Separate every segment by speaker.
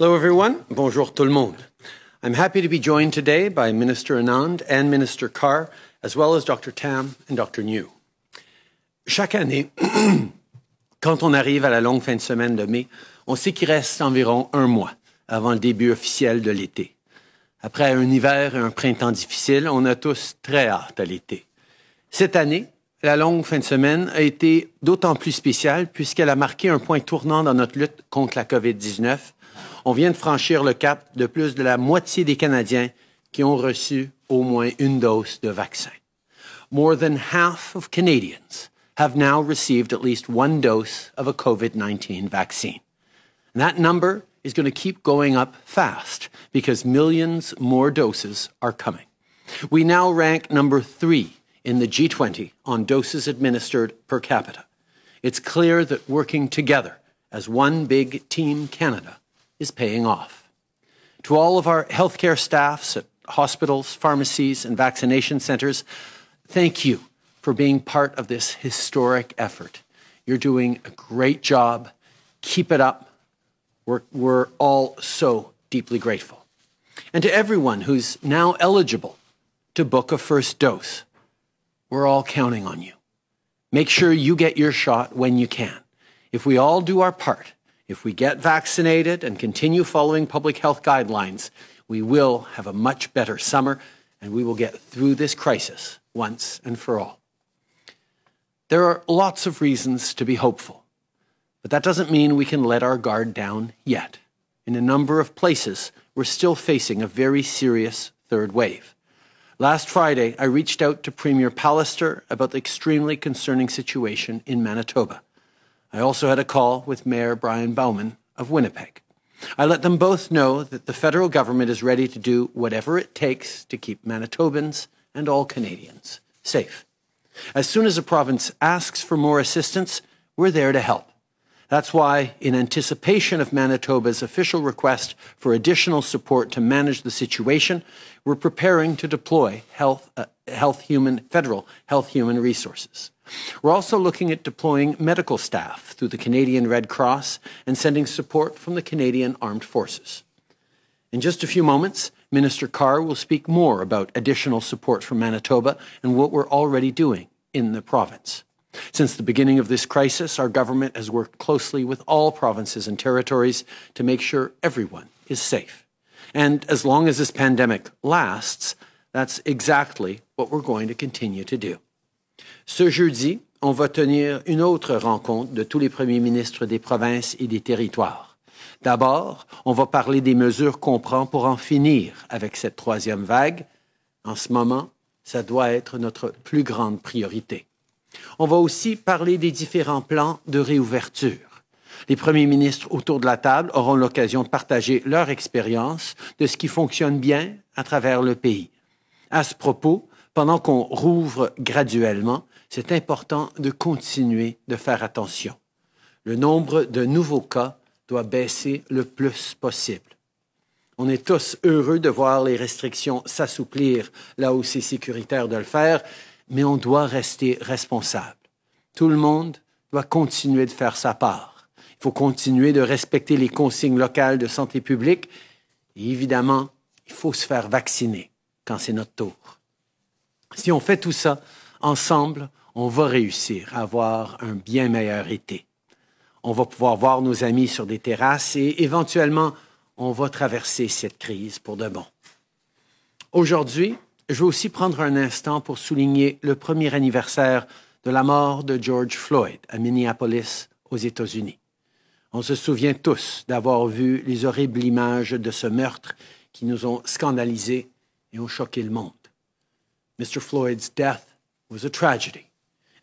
Speaker 1: Hello, everyone. Bonjour tout le monde. I'm happy to be joined today by Minister Anand and Minister Carr, as well as Dr. Tam and Dr. New. Chaque année, quand on arrive à la longue fin de semaine de mai, on sait qu'il reste environ un mois avant le début officiel de l'été. Après un hiver et un printemps difficiles, on a tous très hâte à l'été. Cette année, la longue fin de semaine a été d'autant plus spéciale puisqu'elle a marqué un point tournant dans notre lutte contre la COVID-19 on vient de franchir le cap de plus de la moitié des Canadiens qui ont reçu au moins une dose de vaccin. More than half of Canadians have now received at least one dose of a COVID-19 vaccine. And that number is going to keep going up fast because millions more doses are coming. We now rank number three in the G20 on doses administered per capita. It's clear that working together as one big team Canada is paying off. To all of our healthcare staffs at hospitals, pharmacies, and vaccination centers, thank you for being part of this historic effort. You're doing a great job. Keep it up. We're, we're all so deeply grateful. And to everyone who's now eligible to book a first dose, we're all counting on you. Make sure you get your shot when you can. If we all do our part, if we get vaccinated and continue following public health guidelines, we will have a much better summer and we will get through this crisis once and for all. There are lots of reasons to be hopeful, but that doesn't mean we can let our guard down yet. In a number of places, we're still facing a very serious third wave. Last Friday, I reached out to Premier Pallister about the extremely concerning situation in Manitoba. I also had a call with Mayor Brian Bowman of Winnipeg. I let them both know that the federal government is ready to do whatever it takes to keep Manitobans and all Canadians safe. As soon as a province asks for more assistance, we're there to help. That's why, in anticipation of Manitoba's official request for additional support to manage the situation, we're preparing to deploy health, uh, health human, federal health human resources. We're also looking at deploying medical staff through the Canadian Red Cross and sending support from the Canadian Armed Forces. In just a few moments, Minister Carr will speak more about additional support from Manitoba and what we're already doing in the province. Since the beginning of this crisis, our government has worked closely with all provinces and territories to make sure everyone is safe. And as long as this pandemic lasts, that's exactly what we're going to continue to do. Ce jeudi, on va tenir une autre rencontre de tous les premiers ministres des provinces et des territoires. D'abord, on va parler des mesures qu'on prend pour en finir avec cette troisième vague. En ce moment, ça doit être notre plus grande priorité. On va aussi parler des différents plans de réouverture. Les premiers ministres autour de la table auront l'occasion de partager leur expérience de ce qui fonctionne bien à travers le pays. À ce propos, pendant qu'on rouvre graduellement, c'est important de continuer de faire attention. Le nombre de nouveaux cas doit baisser le plus possible. On est tous heureux de voir les restrictions s'assouplir là où c'est sécuritaire de le faire, mais on doit rester responsable. Tout le monde doit continuer de faire sa part. Il faut continuer de respecter les consignes locales de santé publique et évidemment, il faut se faire vacciner quand c'est notre tour. Si on fait tout ça ensemble, on va réussir à avoir un bien meilleur été. On va pouvoir voir nos amis sur des terrasses et éventuellement, on va traverser cette crise pour de bon. Aujourd'hui, je veux aussi prendre un instant pour souligner le premier anniversaire de la mort de George Floyd à Minneapolis, aux États-Unis. On se souvient tous d'avoir vu les horribles images de ce meurtre qui nous ont scandalisés et ont choqué le monde. Mr. Floyd's death was a tragedy.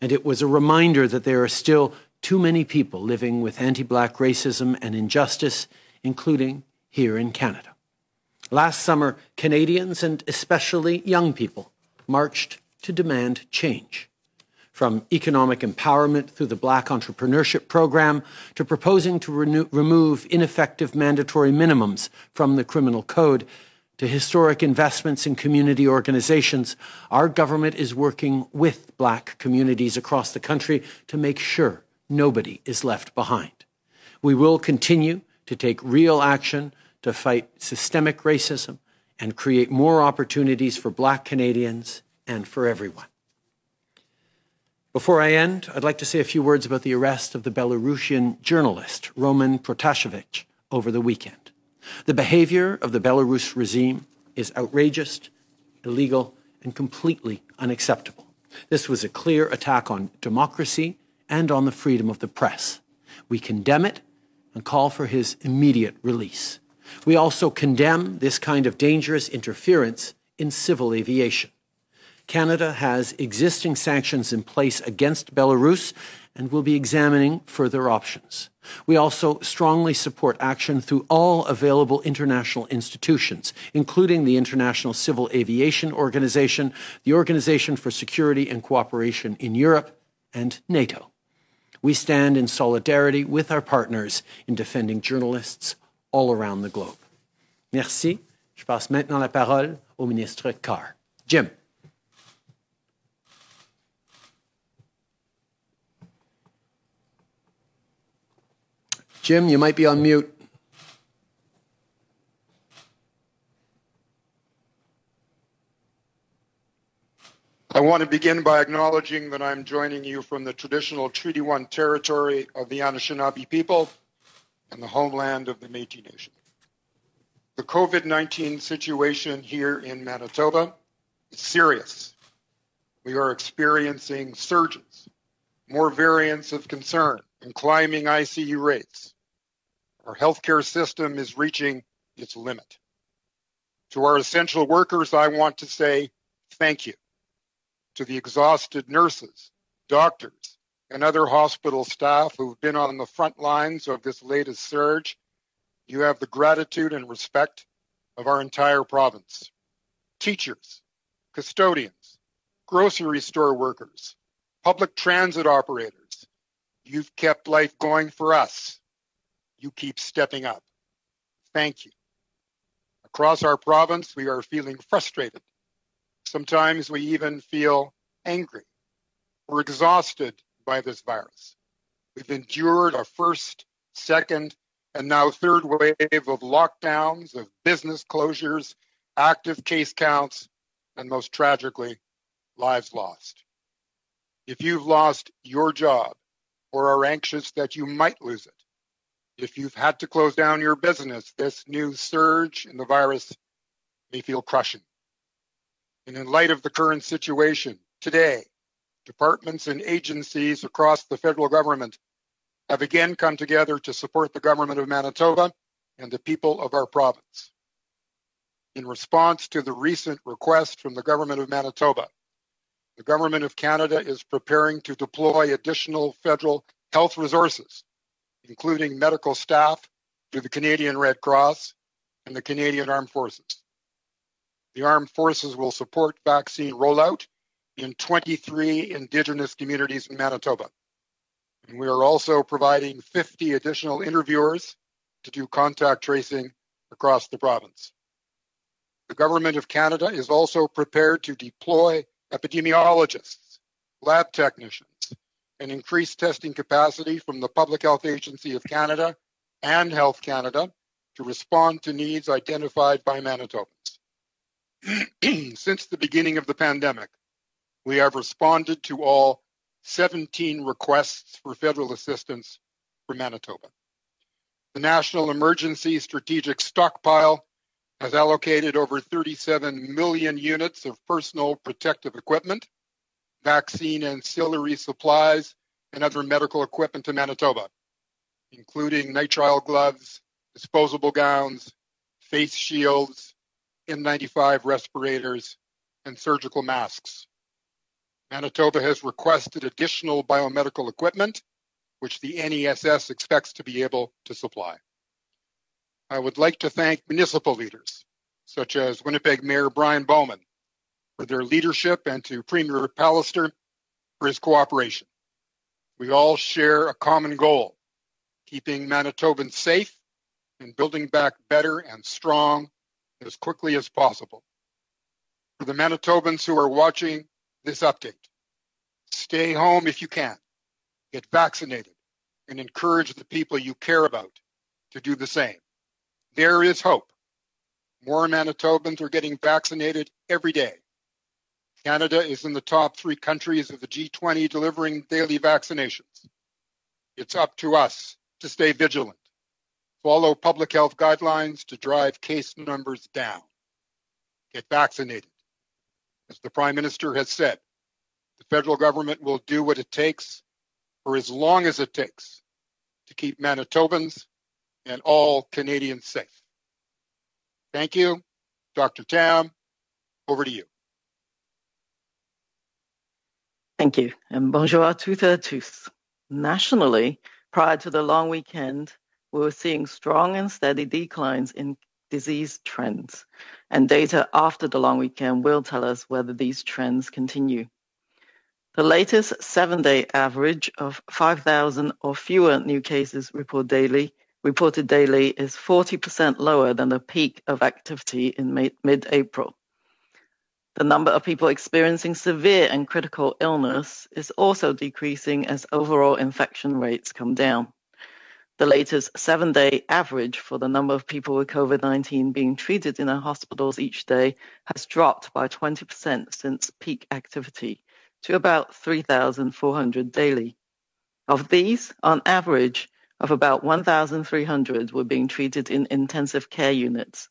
Speaker 1: and it was a reminder that there are still too many people living with anti black racism and injustice, including here in Canada. Last summer, Canadians and especially young people marched to demand change. From economic empowerment through the Black Entrepreneurship Program to proposing to renew, remove ineffective mandatory minimums from the criminal code, to historic investments in community organizations, our government is working with black communities across the country to make sure nobody is left behind. We will continue to take real action to fight systemic racism and create more opportunities for Black Canadians and for everyone. Before I end, I'd like to say a few words about the arrest of the Belarusian journalist Roman Protasevich over the weekend. The behavior of the Belarus regime is outrageous, illegal, and completely unacceptable. This was a clear attack on democracy and on the freedom of the press. We condemn it and call for his immediate release. We also condemn this kind of dangerous interference in civil aviation. Canada has existing sanctions in place against Belarus and we'll be examining further options. We also strongly support action through all available international institutions, including the International Civil Aviation Organization, the Organization for Security and Cooperation in Europe, and NATO. We stand in solidarity with our partners in defending journalists all around the globe. Merci. Je passe maintenant la parole au ministre Carr. Jim. Jim, you might be on mute.
Speaker 2: I want to begin by acknowledging that I'm joining you from the traditional Treaty 1 territory of the Anishinaabe people and the homeland of the Métis Nation. The COVID-19 situation here in Manitoba is serious. We are experiencing surges, more variants of concern, and climbing ICU rates. Our healthcare system is reaching its limit. To our essential workers, I want to say thank you. To the exhausted nurses, doctors, and other hospital staff who've been on the front lines of this latest surge, you have the gratitude and respect of our entire province. Teachers, custodians, grocery store workers, public transit operators, you've kept life going for us. You keep stepping up. Thank you. Across our province, we are feeling frustrated. Sometimes we even feel angry. We're exhausted by this virus. We've endured our first, second, and now third wave of lockdowns, of business closures, active case counts, and most tragically, lives lost. If you've lost your job or are anxious that you might lose it, if you've had to close down your business, this new surge in the virus may feel crushing. And in light of the current situation, today, departments and agencies across the federal government have again come together to support the government of Manitoba and the people of our province. In response to the recent request from the government of Manitoba, the government of Canada is preparing to deploy additional federal health resources, including medical staff to the Canadian Red Cross and the Canadian Armed Forces. The armed forces will support vaccine rollout in 23 Indigenous communities in Manitoba. And we are also providing 50 additional interviewers to do contact tracing across the province. The Government of Canada is also prepared to deploy epidemiologists, lab technicians, and increased testing capacity from the Public Health Agency of Canada and Health Canada to respond to needs identified by Manitobans. Since the beginning of the pandemic, we have responded to all 17 requests for federal assistance for Manitoba. The National Emergency Strategic Stockpile has allocated over 37 million units of personal protective equipment, vaccine and ancillary supplies, and other medical equipment to Manitoba, including nitrile gloves, disposable gowns, face shields, N95 respirators, and surgical masks. Manitoba has requested additional biomedical equipment, which the NESS expects to be able to supply. I would like to thank municipal leaders, such as Winnipeg Mayor Brian Bowman, for their leadership and to Premier Pallister for his cooperation. We all share a common goal, keeping Manitobans safe and building back better and strong as quickly as possible. For the Manitobans who are watching this update. Stay home if you can. Get vaccinated and encourage the people you care about to do the same. There is hope. More Manitobans are getting vaccinated every day. Canada is in the top three countries of the G20 delivering daily vaccinations. It's up to us to stay vigilant, follow public health guidelines to drive case numbers down, get vaccinated. As the Prime Minister has said, the federal government will do what it takes for as long as it takes to keep Manitobans and all Canadians safe. Thank you. Dr. Tam, over to you.
Speaker 3: Thank you. And bonjour toutes et tous. Nationally, prior to the long weekend, we were seeing strong and steady declines in disease trends, and data after the long weekend will tell us whether these trends continue. The latest seven-day average of 5,000 or fewer new cases report daily, reported daily is 40% lower than the peak of activity in mid-April. The number of people experiencing severe and critical illness is also decreasing as overall infection rates come down. The latest seven-day average for the number of people with COVID-19 being treated in our hospitals each day has dropped by 20% since peak activity to about 3,400 daily. Of these, on average, of about 1,300 were being treated in intensive care units,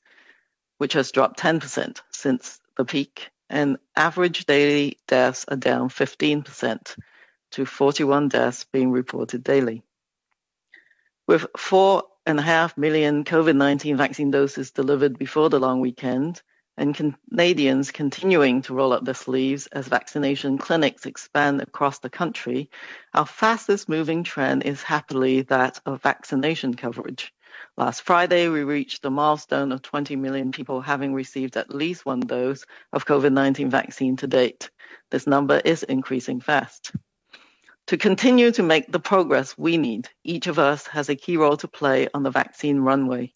Speaker 3: which has dropped 10% since the peak and average daily deaths are down 15% to 41 deaths being reported daily. With 4.5 million COVID-19 vaccine doses delivered before the long weekend, and Canadians continuing to roll up their sleeves as vaccination clinics expand across the country, our fastest moving trend is happily that of vaccination coverage. Last Friday, we reached the milestone of 20 million people having received at least one dose of COVID-19 vaccine to date. This number is increasing fast. To continue to make the progress we need, each of us has a key role to play on the vaccine runway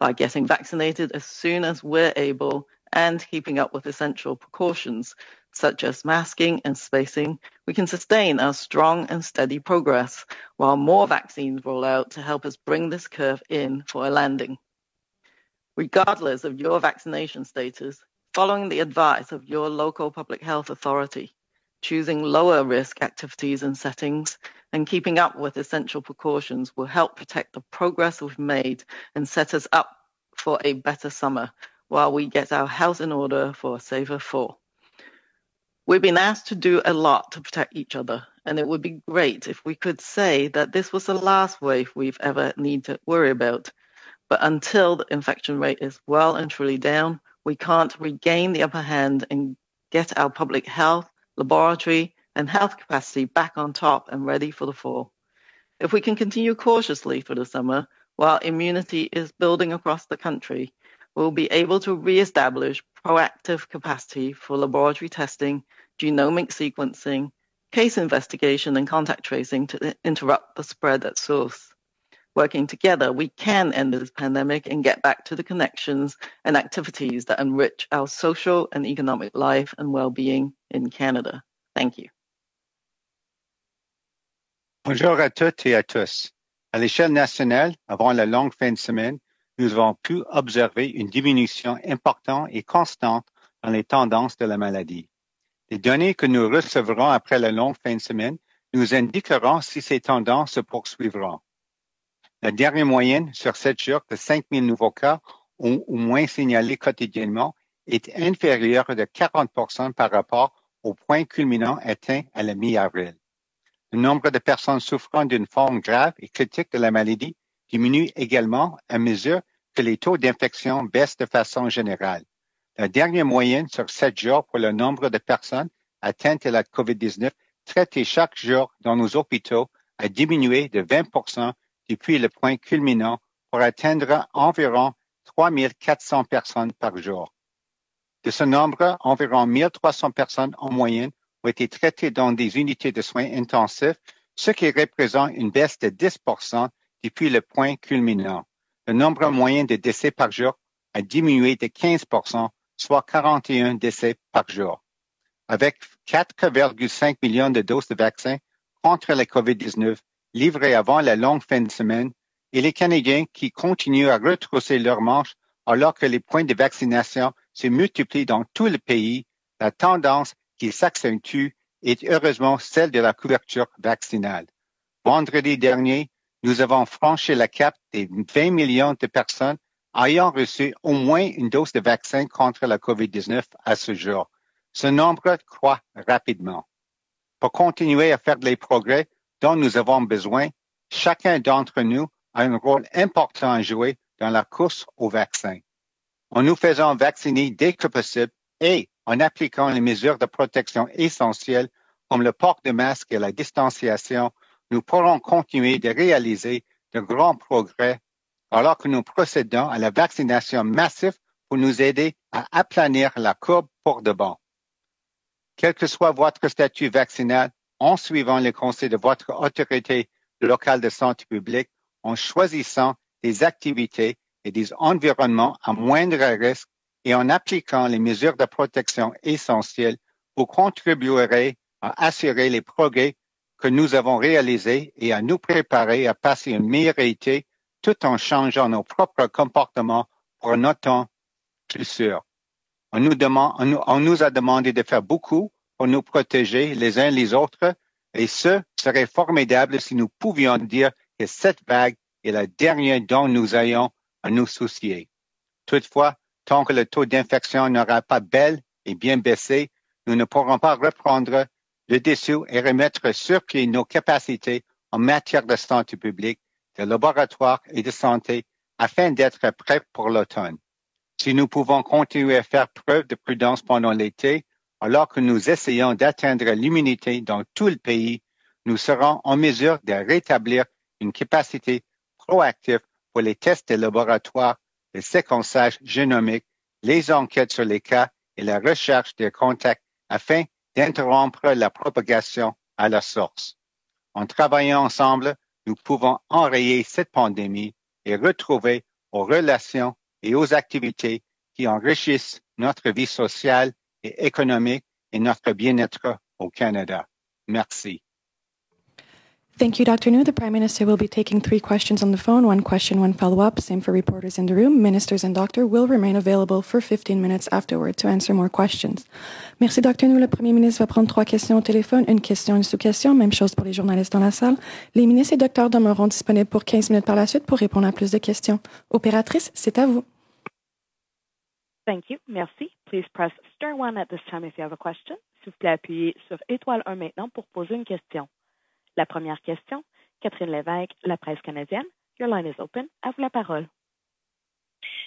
Speaker 3: by getting vaccinated as soon as we're able and keeping up with essential precautions such as masking and spacing, we can sustain our strong and steady progress while more vaccines roll out to help us bring this curve in for a landing. Regardless of your vaccination status, following the advice of your local public health authority, choosing lower risk activities and settings, and keeping up with essential precautions will help protect the progress we've made and set us up for a better summer while we get our house in order for a safer fall. We've been asked to do a lot to protect each other, and it would be great if we could say that this was the last wave we've ever need to worry about. But until the infection rate is well and truly down, we can't regain the upper hand and get our public health, laboratory, and health capacity back on top and ready for the fall. If we can continue cautiously through the summer while immunity is building across the country, we'll be able to reestablish proactive capacity for laboratory testing, genomic sequencing, case investigation, and contact tracing to interrupt the spread at source. Working together, we can end this pandemic and get back to the connections and activities that enrich our social and economic life and well-being in Canada. Thank you.
Speaker 4: Bonjour à toutes et à tous. À l'échelle nationale, avant la longue fin de semaine, nous avons pu observer une diminution importante et constante dans les tendances de la maladie. Les données que nous recevrons après la longue fin de semaine nous indiqueront si ces tendances se poursuivront. La dernière moyenne sur sept jours de 5 000 nouveaux cas ou moins signalés quotidiennement est inférieure de 40% par rapport au point culminant atteint à la mi-avril. Le nombre de personnes souffrant d'une forme grave et critique de la maladie diminue également à mesure que les taux d'infection baissent de façon générale. La dernière moyenne sur sept jours pour le nombre de personnes atteintes de la COVID-19 traitées chaque jour dans nos hôpitaux a diminué de 20% depuis le point culminant pour atteindre environ 3400 personnes par jour. De ce nombre, environ 1300 personnes en moyenne ont été traitées dans des unités de soins intensifs, ce qui représente une baisse de 10% depuis le point culminant. Le nombre moyen de décès par jour a diminué de 15% soit 41 décès par jour. Avec 4,5 millions de doses de vaccins contre la COVID-19 livrées avant la longue fin de semaine, et les Canadiens qui continuent à retrousser leurs manches alors que les points de vaccination se multiplient dans tout le pays, la tendance qui s'accentue est heureusement celle de la couverture vaccinale. Vendredi dernier, nous avons franchi la cap des 20 millions de personnes ayant reçu au moins une dose de vaccin contre la COVID-19 à ce jour. Ce nombre croît rapidement. Pour continuer à faire les progrès dont nous avons besoin, chacun d'entre nous a un rôle important à jouer dans la course au vaccin. En nous faisant vacciner dès que possible et en appliquant les mesures de protection essentielles comme le port de masque et la distanciation, nous pourrons continuer de réaliser de grands progrès alors que nous procédons à la vaccination massive pour nous aider à aplanir la courbe pour de bon. Quel que soit votre statut vaccinal, en suivant les conseils de votre autorité locale de santé publique, en choisissant des activités et des environnements à moindre risque et en appliquant les mesures de protection essentielles, vous contribuerez à assurer les progrès que nous avons réalisés et à nous préparer à passer une meilleure été tout en changeant nos propres comportements pour un temps plus sûr. On nous, demande, on, nous, on nous a demandé de faire beaucoup pour nous protéger les uns les autres et ce serait formidable si nous pouvions dire que cette vague est la dernière dont nous ayons à nous soucier. Toutefois, tant que le taux d'infection n'aura pas bel et bien baissé, nous ne pourrons pas reprendre le dessous et remettre sur pied nos capacités en matière de santé publique, de laboratoire et de santé afin d'être prêts pour l'automne. Si nous pouvons continuer à faire preuve de prudence pendant l'été, alors que nous essayons d'atteindre l'immunité dans tout le pays, nous serons en mesure de rétablir une capacité proactive pour les tests de laboratoire, le séquençage génomique, les enquêtes sur les cas et la recherche des contacts afin d'interrompre la propagation à la source. En travaillant ensemble, nous pouvons enrayer cette pandémie et retrouver aux relations et aux activités qui enrichissent notre vie sociale et économique et notre bien-être au Canada. Merci.
Speaker 5: Thank you, Dr. New. The Prime Minister will be taking three questions on the phone, one question, one follow-up. Same for reporters in the room. Ministers and doctor will remain available for 15 minutes afterward to answer more questions. Merci, Dr. New. Le Premier ministre va prendre trois questions au téléphone, une question, une sous-question. Même chose pour les journalistes dans la salle. Les ministres et docteurs demeureront disponibles pour 15 minutes par la suite pour répondre à plus de questions. Opératrice, c'est à vous.
Speaker 6: Thank you. Merci. Please press star one at this time if you have a question. S'il vous plaît, appuyez sur étoile 1 maintenant pour poser une question. La première question, Catherine Lévesque, La Presse canadienne. Your line is open. À vous la parole.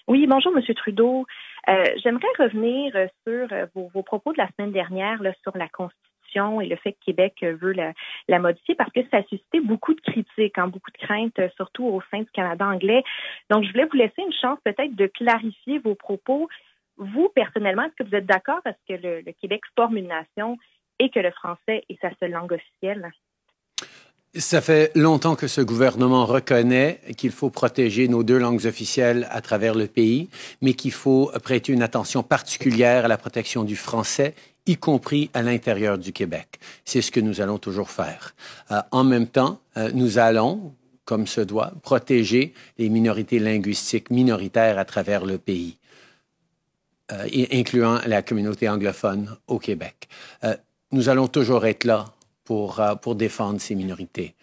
Speaker 7: Oui, bonjour, Monsieur Trudeau. Euh, J'aimerais revenir sur euh, vos, propos de la semaine dernière sur la Constitution et le fait que Québec veut la, modifier parce que ça a suscité beaucoup de critiques, hein, beaucoup de craintes, surtout au sein du Canada anglais. Donc, je voulais vous laisser une chance peut-être de clarifier vos propos. Vous, personnellement, est-ce que vous êtes d'accord à ce que le Québec forme une nation et que le français est sa seule langue officielle?
Speaker 1: Ça fait longtemps que ce gouvernement reconnaît qu'il faut protéger nos deux langues officielles à travers le pays, mais qu'il faut prêter une attention particulière à la protection du français, y compris à l'intérieur du Québec. C'est ce que nous allons toujours faire. Euh, en même temps, euh, nous allons, comme se doit, protéger les minorités linguistiques minoritaires à travers le pays, euh, incluant la communauté anglophone au Québec. Nous allons toujours être là pour, euh, pour défendre ces minorités.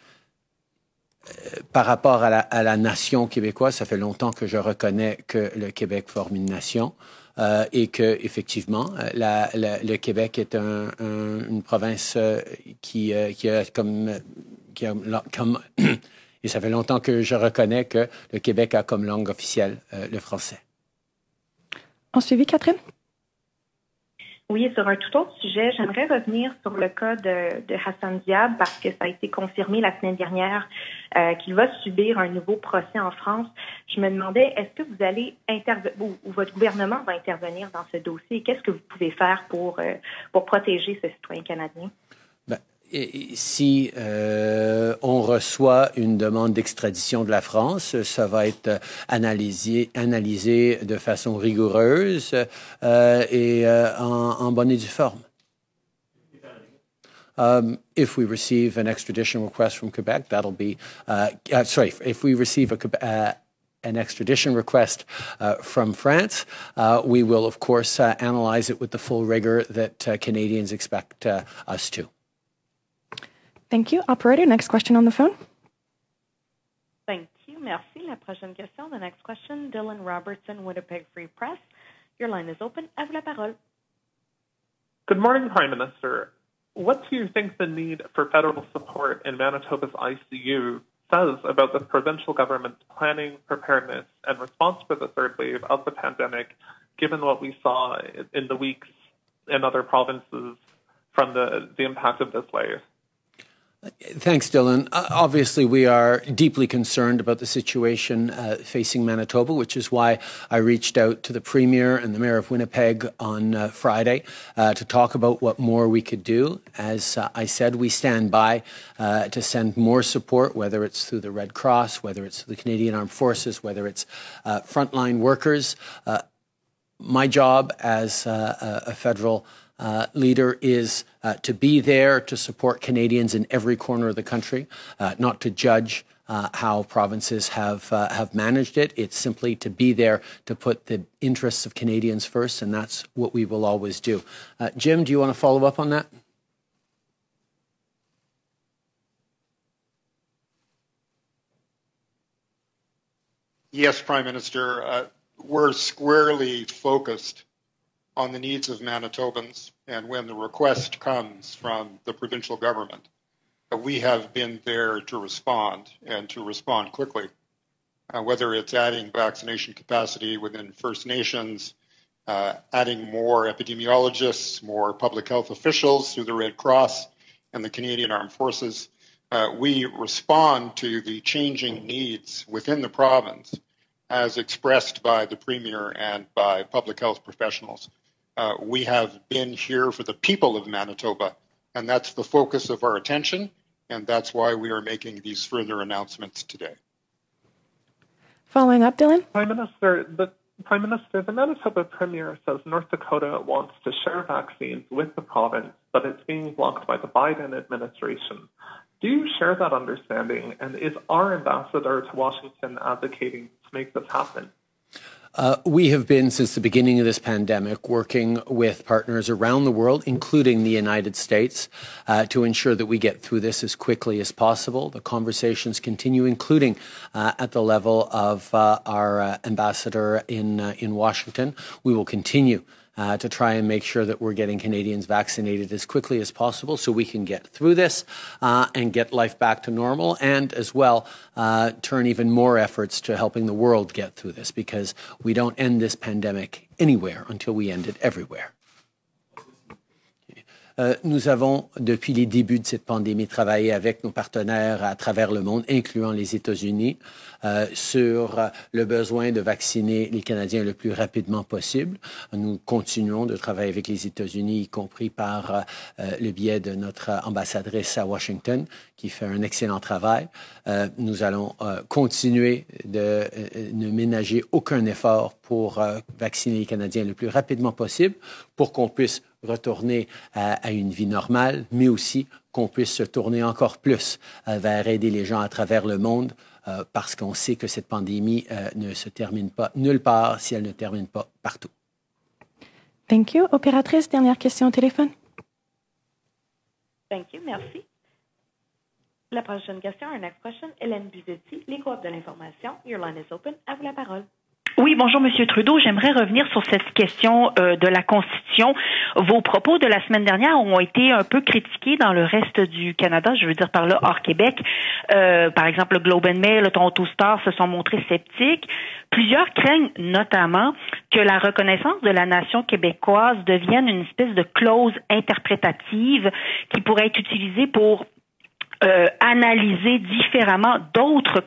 Speaker 1: Euh, par rapport à la, nation québécoise, ça fait longtemps que je reconnais que le Québec forme une nation euh, et que effectivement, le Québec est un, un, une province qui, a comme, qui a, longtemps que je reconnais que le Québec a comme langue officielle le français.
Speaker 5: En suivi, Catherine?
Speaker 7: Oui, sur un tout autre sujet, j'aimerais revenir sur le cas de, de, Hassan Diab parce que ça a été confirmé la semaine dernière euh, qu'il va subir un nouveau procès en France. Je me demandais, est-ce que vous allez intervenir ou, votre gouvernement va intervenir dans ce dossier? Qu'est-ce que vous pouvez faire pour, euh, pour protéger ce citoyen canadien?
Speaker 1: Si euh, on reçoit une demande d'extradition de la France, ça va être analysé, analysé de façon rigoureuse euh, et euh, en, en, bonne et due forme. Um, if we receive an extradition request from Quebec, that'll be, uh, uh, sorry, if we receive a, uh, an extradition request uh, from France, uh, we will, of course, uh, analyze it with the full rigor that Canadians expect us to.
Speaker 5: Thank you. Operator, next question on the phone.
Speaker 6: Thank you. Merci. La prochaine question. The next question, Dylan Robertson, Winnipeg Free Press. Your line is open. À vous la parole.
Speaker 8: Good morning, Prime Minister. What do you think the need for federal support in Manitoba's ICU says about the provincial government's planning, preparedness, and response for the third wave of the pandemic, given what we saw in the weeks in other provinces from the, the impact of this wave?
Speaker 1: Thanks, Dylan. Uh, obviously, we are deeply concerned about the situation uh, facing Manitoba, which is why I reached out to the Premier and the Mayor of Winnipeg on uh, Friday uh, to talk about what more we could do. As uh, I said, we stand by uh, to send more support, whether it's through the Red Cross, whether it's the Canadian Armed Forces, whether it's frontline workers. my job as a federal uh, leader is uh, to be there to support Canadians in every corner of the country, uh, not to judge uh, how provinces have uh, have managed it. It's simply to be there to put the interests of Canadians first, and that's what we will always do. Jim, do you want to follow up on that?
Speaker 2: Yes, Prime Minister. we're squarely focused on the needs of Manitobans and when the request comes from the provincial government, we have been there to respond and to respond quickly. Uh, whether it's adding vaccination capacity within First Nations, uh, adding more epidemiologists, more public health officials through the Red Cross and the Canadian Armed Forces, uh, we respond to the changing needs within the province as expressed by the Premier and by public health professionals uh, we have been here for the people of Manitoba, and that's the focus of our attention, and that's why we are making these further announcements today.
Speaker 5: Following up, Dylan?
Speaker 8: Prime Minister, the Prime Minister, the Manitoba Premier says North Dakota wants to share vaccines with the province, but it's being blocked by the Biden administration. Do you share that understanding, and is our ambassador to Washington advocating to make this happen?
Speaker 1: Uh, we have been, since the beginning of this pandemic, working with partners around the world, including the United States, uh, to ensure that we get through this as quickly as possible. The conversations continue, including uh, at the level of uh, our uh, ambassador in, in Washington. We will continue uh, to try and make sure that we're getting Canadians vaccinated as quickly as possible so we can get through this uh, and get life back to normal, and as well uh, turn even more efforts to helping the world get through this because we don't end this pandemic anywhere until we end it everywhere. Euh, nous avons, depuis les débuts de cette pandémie, travaillé avec nos partenaires à travers le monde, incluant les États-Unis, euh, sur le besoin de vacciner les Canadiens le plus rapidement possible. Nous continuons de travailler avec les États-Unis, y compris par euh, le biais de notre ambassadrice à Washington, qui fait un excellent travail. nous allons continuer de ne ménager aucun effort pour vacciner les Canadiens le plus rapidement possible pour qu'on puisse retourner à, à, une vie normale, mais aussi qu'on puisse se tourner encore plus euh, vers aider les gens à travers le monde, euh, parce qu'on sait que cette pandémie euh, ne se termine pas nulle part si elle ne termine pas partout.
Speaker 5: Thank you. Opératrice, dernière question au téléphone.
Speaker 6: Thank you. Merci. La prochaine question, our next question, Hélène Buzetti, les groupes de l'information. Your line is open. À vous la parole.
Speaker 9: Oui, bonjour Monsieur Trudeau. J'aimerais revenir sur cette question euh, de la Constitution. Vos propos de la semaine dernière ont été un peu critiqués dans le reste du Canada, je veux dire par là hors Québec. Euh, par exemple, le Globe and Mail, le Toronto Star se sont montrés sceptiques. Plusieurs craignent notamment que la reconnaissance de la nation québécoise devienne une espèce de clause interprétative qui pourrait être utilisée pour euh, analyser différemment d'autres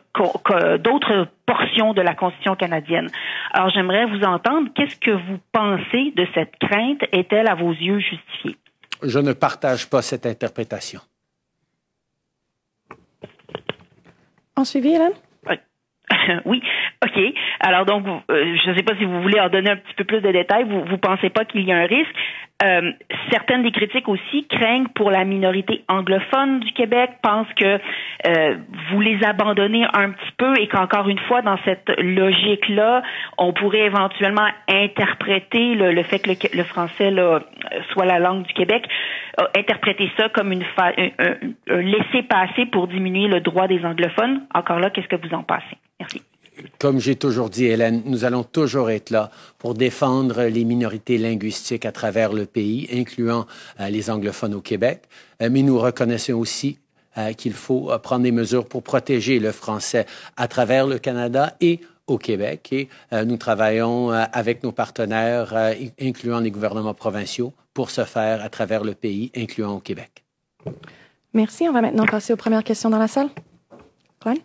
Speaker 9: d'autres portions de la Constitution canadienne. Alors j'aimerais vous entendre. Qu'est-ce que vous pensez de cette crainte? Est-elle à vos yeux justifiée?
Speaker 1: Je ne partage pas cette interprétation.
Speaker 5: En suivi, Hélène?
Speaker 9: Oui, OK. Alors donc, euh, je ne sais pas si vous voulez en donner un petit peu plus de détails. Vous ne pensez pas qu'il y a un risque? Euh, certaines des critiques aussi craignent pour la minorité anglophone du Québec, pensent que euh, vous les abandonnez un petit peu et qu'encore une fois, dans cette logique-là, on pourrait éventuellement interpréter le, le fait que le, le français là, soit la langue du Québec, interpréter ça comme une fa un, un, un laisser-passer pour diminuer le droit des anglophones. Encore là, qu'est-ce que vous en pensez? Merci
Speaker 1: comme j'ai toujours dit, Hélène, nous allons toujours être là pour défendre les minorités linguistiques à travers le pays, incluant euh, les anglophones au Québec. Euh, mais nous reconnaissons aussi euh, qu'il faut prendre des mesures pour protéger le français à travers le Canada et au Québec. Et nous travaillons avec nos partenaires, incluant les gouvernements provinciaux, pour ce faire à travers le pays, incluant au Québec.
Speaker 5: Merci. On va maintenant passer aux premières questions dans la salle. Glenn?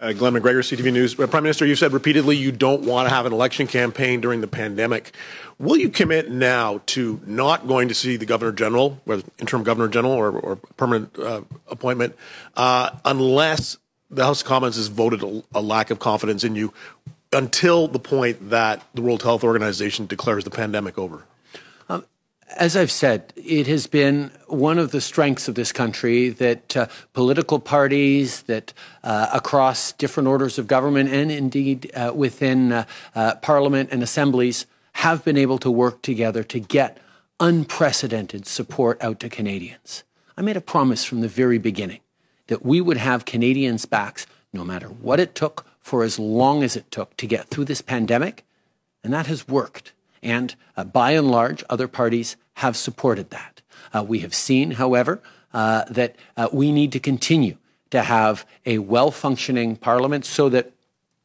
Speaker 10: Uh, Glen McGregor, CTV News. Uh, Prime Minister, you've said repeatedly you don't want to have an election campaign during the pandemic. Will you commit now to not going to see the Governor General, whether interim Governor General or, or permanent uh, appointment, uh, unless the House of Commons has voted a, a lack of confidence in you until the point that the World Health Organization declares the pandemic over?
Speaker 1: As I've said, it has been one of the strengths of this country that uh, political parties, that uh, across different orders of government and indeed uh, within uh, uh, parliament and assemblies have been able to work together to get unprecedented support out to Canadians. I made a promise from the very beginning that we would have Canadians' backs no matter what it took for as long as it took to get through this pandemic, and that has worked. And uh, by and large, other parties have supported that. Uh, we have seen, however, uh, that uh, we need to continue to have a well functioning parliament so that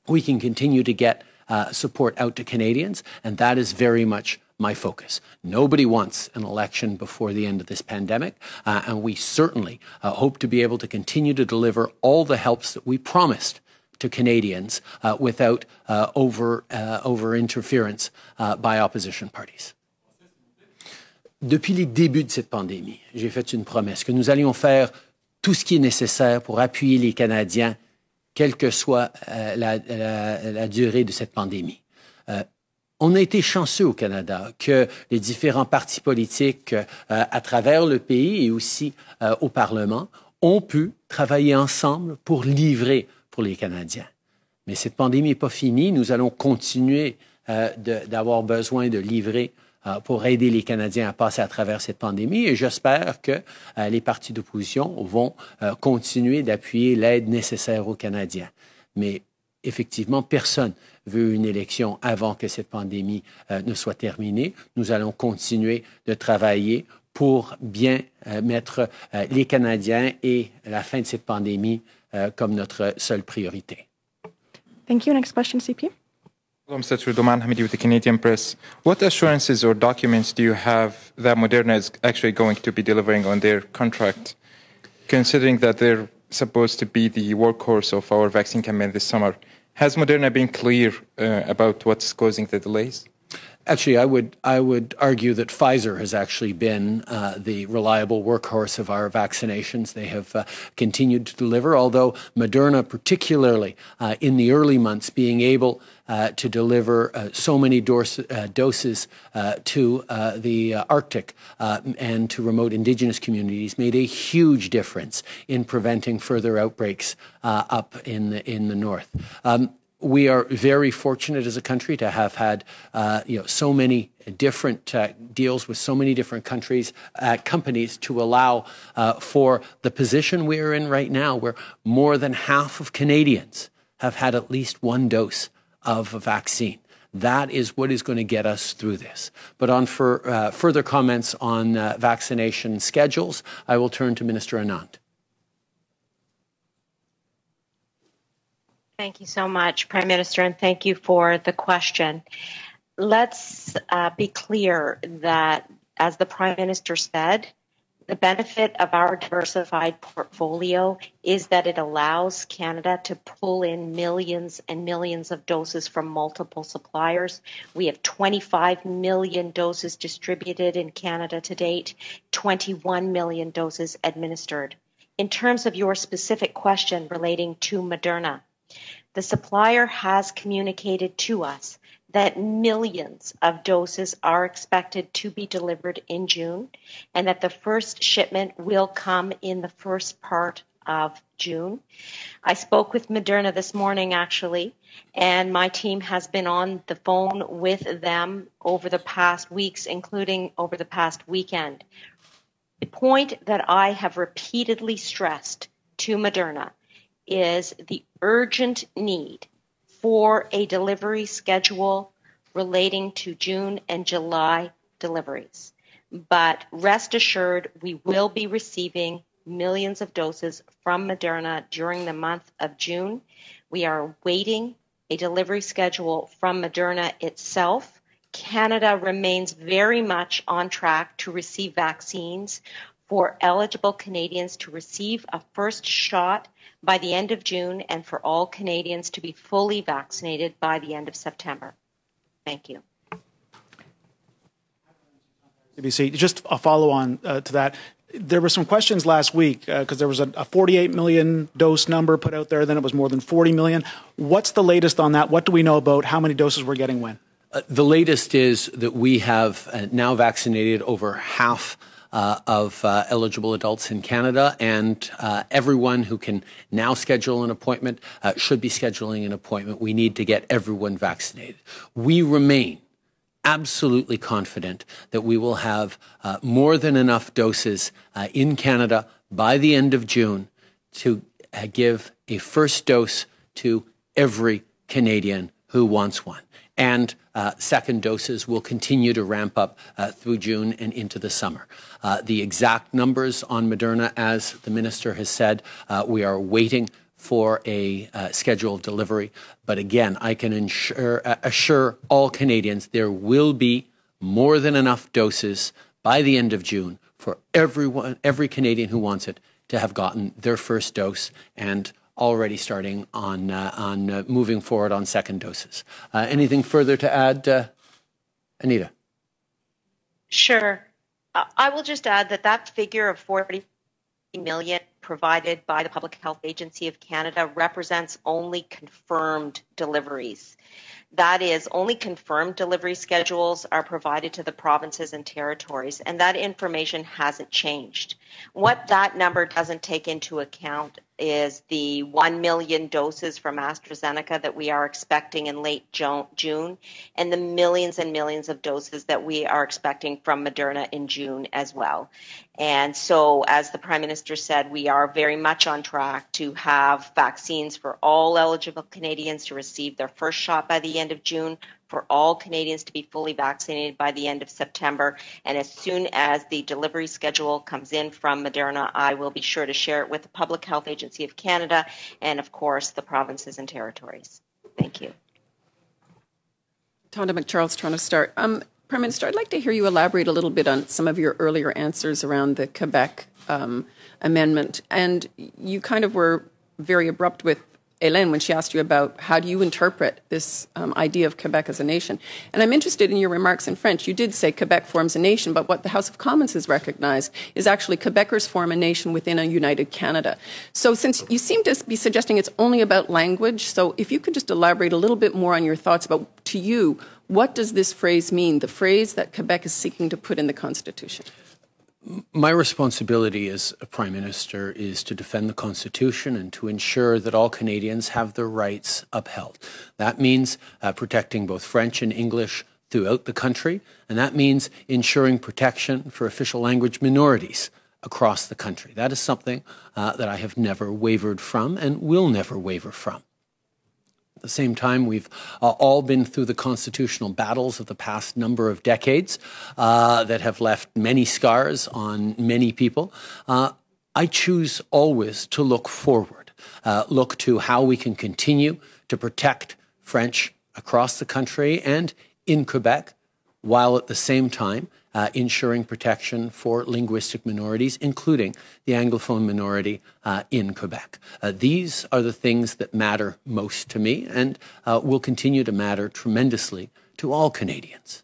Speaker 1: we can continue to get uh, support out to Canadians. And that is very much my focus. Nobody wants an election before the end of this pandemic, uh, and we certainly uh, hope to be able to continue to deliver all the helps that we promised to Canadians uh, without uh, over, uh, over interference uh, by opposition parties. Depuis les débuts de cette pandémie, j'ai fait une promesse que nous allions faire tout ce qui est nécessaire pour appuyer les Canadiens, quelle que soit euh, la, durée de cette pandémie. Euh, on a été chanceux au Canada que les différents partis politiques euh, à travers le pays et aussi au Parlement ont pu travailler ensemble pour livrer pour les Canadiens. Mais cette pandémie n'est pas finie. Nous allons continuer euh, d'avoir besoin de livrer euh, pour aider les Canadiens à passer à travers cette pandémie. Et j'espère que euh, les partis d'opposition vont continuer d'appuyer l'aide nécessaire aux Canadiens. Mais effectivement, personne veut une élection avant que cette pandémie ne soit terminée. Nous allons continuer de travailler pour bien mettre les Canadiens et la fin de cette pandémie euh, comme notre seule priorité.
Speaker 5: Thank you. Next question, CP.
Speaker 11: Hello, Mr. Trudeau, Hamidi with the Canadian Press. What assurances or documents do you have that Moderna is actually going to be delivering on their contract, considering that they're supposed to be the workhorse of our vaccine campaign this summer? Has Moderna been clear uh, about what's causing the delays?
Speaker 1: Actually, I would I would argue that Pfizer has actually been uh, the reliable workhorse of our vaccinations. They have uh, continued to deliver, although Moderna, particularly uh, in the early months, being able uh, to deliver uh, so many uh, doses to the Arctic and to remote indigenous communities, made a huge difference in preventing further outbreaks up in the in the north. Um, we are very fortunate as a country to have had uh, you know so many different uh, deals with so many different countries uh, companies to allow uh, for the position we are in right now where more than half of Canadians have had at least one dose of a vaccine that is what is going to get us through this. But on for uh, further comments on uh, vaccination schedules, I will turn to Minister Anand.
Speaker 12: Thank you so much, Prime Minister, and thank you for the question. Let's uh, be clear that, as the Prime Minister said, the benefit of our diversified portfolio is that it allows Canada to pull in millions and millions of doses from multiple suppliers. We have 25 million doses distributed in Canada to date, 21 million doses administered. In terms of your specific question relating to Moderna, the supplier has communicated to us that millions of doses are expected to be delivered in June and that the first shipment will come in the first part of June. I spoke with Moderna this morning actually, and my team has been on the phone with them over the past weeks, including over the past weekend. The point that I have repeatedly stressed to Moderna is the urgent need for a delivery schedule relating to June and July deliveries. But rest assured, we will be receiving millions of doses from Moderna during the month of June. We are waiting a delivery schedule from Moderna itself. Canada remains very much on track to receive vaccines for eligible Canadians to receive a first shot by the end of June and for all Canadians to be fully vaccinated by the end of September. Thank you.
Speaker 13: CBC, just a follow on uh, to that. There were some questions last week because uh, there was a, a 48 million dose number put out there, then it was more than 40 million. What's the latest on that? What do we know about how many doses we're getting when?
Speaker 1: Uh, the latest is that we have uh, now vaccinated over half uh, of uh, eligible adults in Canada, and uh, everyone who can now schedule an appointment uh, should be scheduling an appointment. We need to get everyone vaccinated. We remain absolutely confident that we will have uh, more than enough doses uh, in Canada by the end of June to give a first dose to every Canadian who wants one and uh, second doses will continue to ramp up uh, through June and into the summer. Uh, the exact numbers on Moderna, as the minister has said, we are waiting for a uh, schedule of delivery. But again, I can ensure, uh, assure all Canadians there will be more than enough doses by the end of June for everyone, every Canadian who wants it to have gotten their first dose and already starting on, uh, on uh, moving forward on second doses. Uh, anything further to add, Anita?
Speaker 12: Sure. I will just add that that figure of 40 million provided by the Public Health Agency of Canada represents only confirmed deliveries. That is, only confirmed delivery schedules are provided to the provinces and territories, and that information hasn't changed. What that number doesn't take into account is the 1 million doses from AstraZeneca that we are expecting in late June, and the millions and millions of doses that we are expecting from Moderna in June as well. And so, as the Prime Minister said, we are very much on track to have vaccines for all eligible Canadians to receive their first shot by the end of June, for all Canadians to be fully vaccinated by the end of September. And as soon as the delivery schedule comes in from Moderna, I will be sure to share it with the Public Health Agency of Canada and, of course, the provinces and territories. Thank you.
Speaker 14: Tonda MacCharles, Toronto Star. Um, Prime Minister, I'd like to hear you elaborate a little bit on some of your earlier answers around the Quebec um, amendment. And you kind of were very abrupt with Hélène when she asked you about how do you interpret this um, idea of Quebec as a nation. And I'm interested in your remarks in French. You did say Quebec forms a nation, but what the House of Commons has recognized is actually Quebecers form a nation within a united Canada. So since you seem to be suggesting it's only about language, so if you could just elaborate a little bit more on your thoughts about, to you, what does this phrase mean, the phrase that Quebec is seeking to put in the Constitution?
Speaker 1: My responsibility as a Prime Minister is to defend the Constitution and to ensure that all Canadians have their rights upheld. That means uh, protecting both French and English throughout the country, and that means ensuring protection for official language minorities across the country. That is something uh, that I have never wavered from and will never waver from the same time, we've uh, all been through the constitutional battles of the past number of decades uh, that have left many scars on many people. Uh, I choose always to look forward, uh, look to how we can continue to protect French across the country and in Quebec, while at the same time uh, ensuring protection for linguistic minorities, including the Anglophone minority uh, in Quebec. Uh, these are the things that matter most to me and uh, will continue to matter tremendously to all Canadians.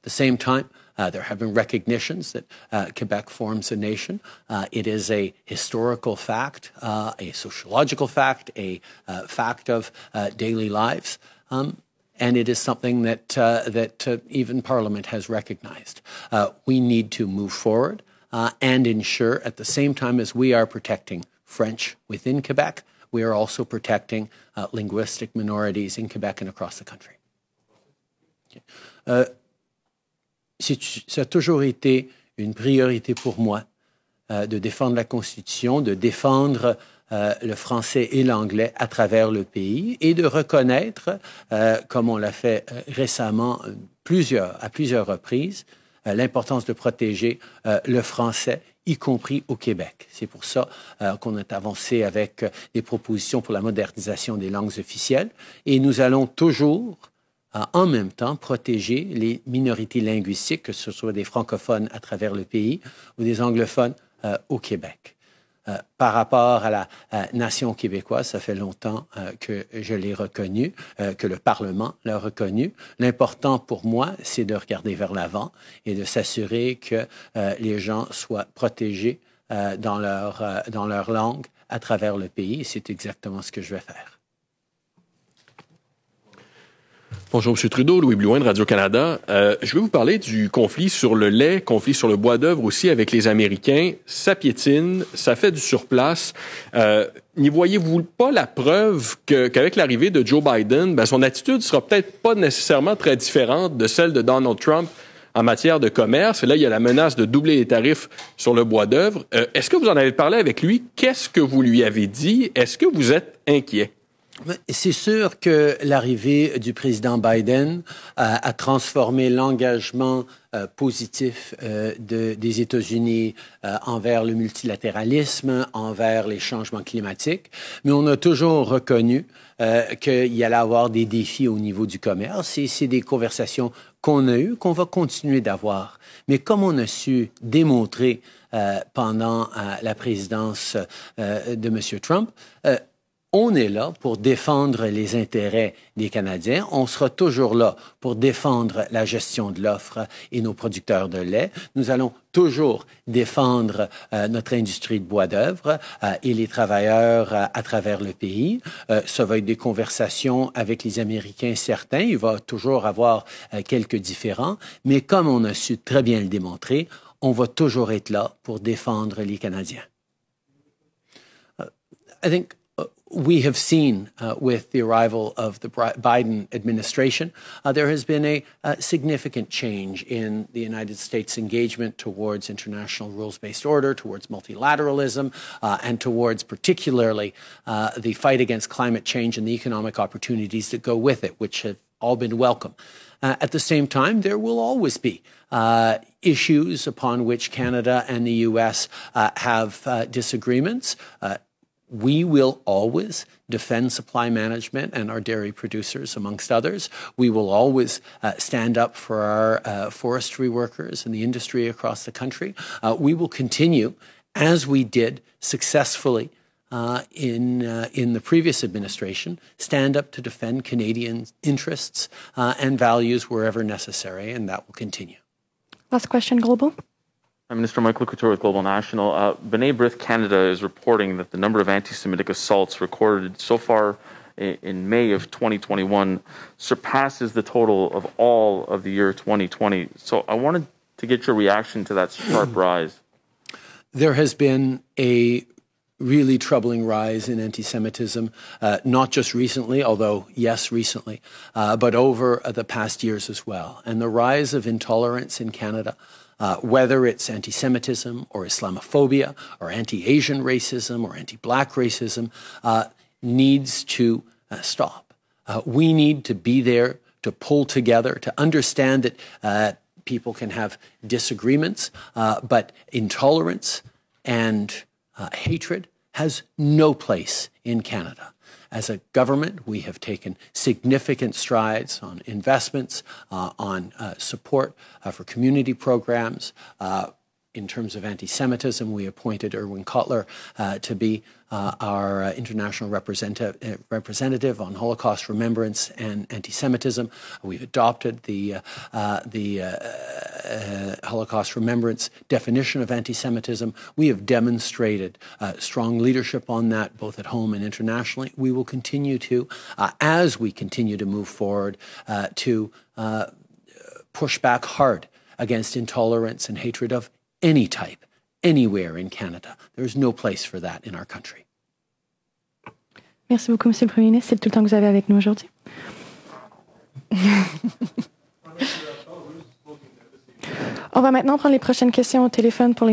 Speaker 1: At the same time, uh, there have been recognitions that uh, Quebec forms a nation. Uh, it is a historical fact, uh, a sociological fact, a fact of daily lives. Um, and it is something that, uh, that uh, even Parliament has recognized. Uh, we need to move forward uh, and ensure at the same time as we are protecting French within Quebec, we are also protecting uh, linguistic minorities in Quebec and across the country. Euh, ça a toujours été une priorité pour moi euh, de défendre la Constitution, de défendre euh, le français et l'anglais à travers le pays et de reconnaître, euh, comme on l'a fait euh, récemment plusieurs, à plusieurs reprises, euh, l'importance de protéger euh, le français y compris au Québec. C'est pour ça euh, qu'on a avancé avec des propositions pour la modernisation des langues officielles et nous allons toujours en même temps protéger les minorités linguistiques, que ce soit des francophones à travers le pays ou des anglophones au Québec. Euh, par rapport à la euh, nation québécoise, ça fait longtemps euh, que je l'ai reconnu, que le Parlement l'a reconnu. L'important pour moi, c'est de regarder vers l'avant et de s'assurer que les gens soient protégés dans, leur, dans leur langue à travers le pays. C'est exactement ce que je vais faire.
Speaker 15: Bonjour, M. Trudeau, Louis Blouin de Radio-Canada. Euh, je vais vous parler du conflit sur le lait, conflit sur le bois d'œuvre aussi avec les Américains. Ça piétine, ça fait du surplace. Euh, N'y voyez-vous pas la preuve qu'avec l'arrivée de Joe Biden, ben, son attitude sera peut-être pas nécessairement très différente de celle de Donald Trump en matière de commerce? Et là, il y a la menace de doubler les tarifs sur le bois d'œuvre. Euh, Est-ce que vous en avez parlé avec lui? Qu'est-ce que vous lui avez dit? Est-ce que vous êtes inquiet?
Speaker 1: C'est sûr que l'arrivée du président Biden a, transformé l'engagement euh, positif euh, de, des États-Unis euh, envers le multilatéralisme, envers les changements climatiques, mais on a toujours reconnu qu'il y allait avoir des défis au niveau du commerce et c'est des conversations qu'on a eues, qu'on va continuer d'avoir. Mais comme on a su démontrer pendant la présidence de M. Trump, on est là pour défendre les intérêts des Canadiens. On sera toujours là pour défendre la gestion de l'offre et nos producteurs de lait. Nous allons toujours défendre euh, notre industrie de bois d'œuvre euh, et les travailleurs euh, à travers le pays. Euh, ça va être des conversations avec les Américains certains. Il va toujours avoir euh, quelques différends, mais comme on a su très bien le démontrer, on va toujours être là pour défendre les Canadiens. I think we have seen uh, with the arrival of the Biden administration, uh, there has been a, significant change in the United States' engagement towards international rules based order, towards multilateralism, uh, and towards particularly uh, the fight against climate change and the economic opportunities that go with it, which have all been welcome. Uh, at the same time, there will always be uh, issues upon which Canada and the U.S. have disagreements we will always defend supply management and our dairy producers, amongst others. We will always uh, stand up for our uh, forestry workers and the industry across the country. Uh, we will continue, as we did successfully uh, in, uh, in the previous administration, stand up to defend Canadian interests uh, and values wherever necessary, and that will continue.
Speaker 5: Last question, Global.
Speaker 16: Minister Michael Couture with Global National. Uh, B'nai B'rith Canada is reporting that the number of anti-Semitic assaults recorded so far in, in May of 2021 surpasses the total of all of the year 2020. So I wanted to get your reaction to that sharp rise.
Speaker 1: There has been a really troubling rise in anti Semitism, uh, not just recently, although, yes, recently, uh, but over the past years as well. And the rise of intolerance in Canada uh, whether it's anti Semitism or Islamophobia or anti Asian racism or anti black racism, uh, needs to uh, stop. Uh, we need to be there to pull together, to understand that uh, people can have disagreements, but intolerance and hatred has no place in Canada. As a government, we have taken significant strides on investments, uh, on uh, support uh, for community programs, in terms of anti-Semitism. We appointed Irwin Cotler uh, to be uh, our uh, international representative, uh, representative on Holocaust remembrance and anti-Semitism. We've adopted the uh, the uh, Holocaust remembrance definition of anti-Semitism. We have demonstrated strong leadership on that, both at home and internationally. We will continue to, as we continue to move forward, to push back hard against intolerance and hatred of any type, anywhere in Canada. There is no place for that in our country.
Speaker 5: Merci beaucoup, Monsieur le Premier ministre. C'est tout le temps que vous avez avec nous aujourd'hui. On va maintenant prendre les prochaines questions au téléphone pour les